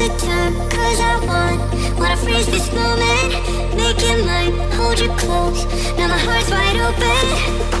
the time Cause I want, wanna freeze this moment. Make mine, hold you close Now my heart's wide open.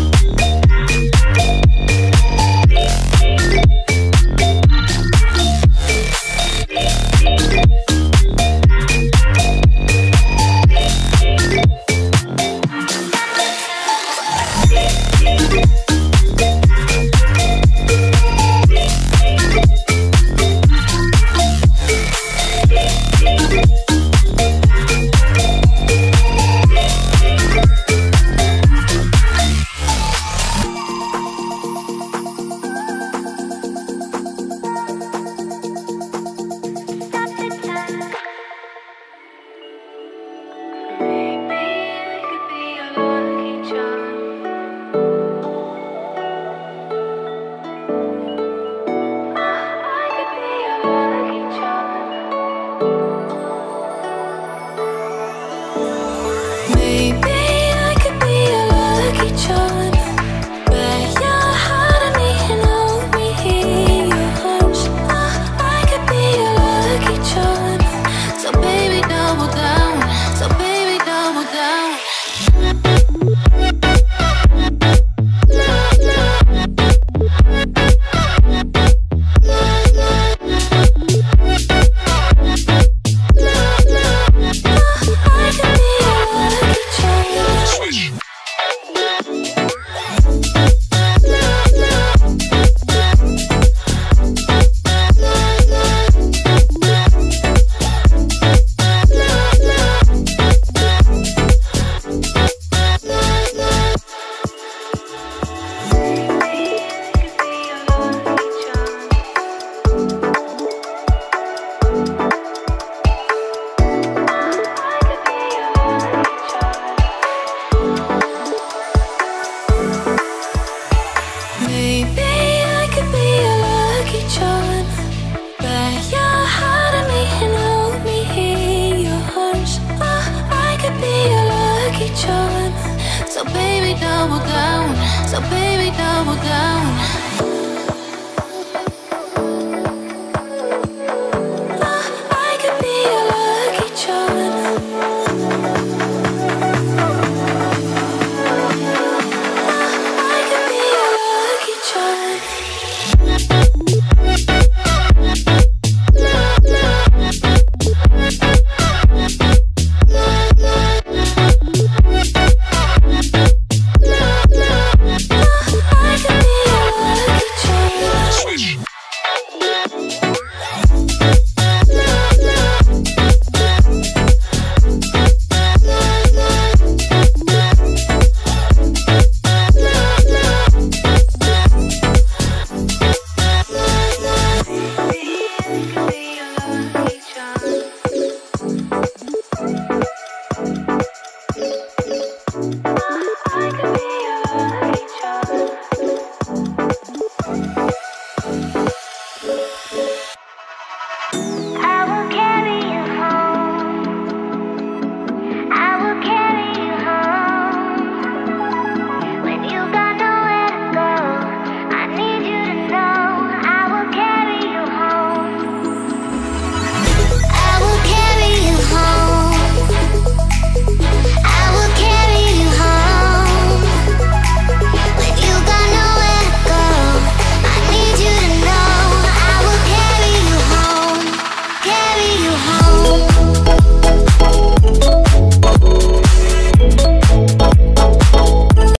double down. So baby, double down.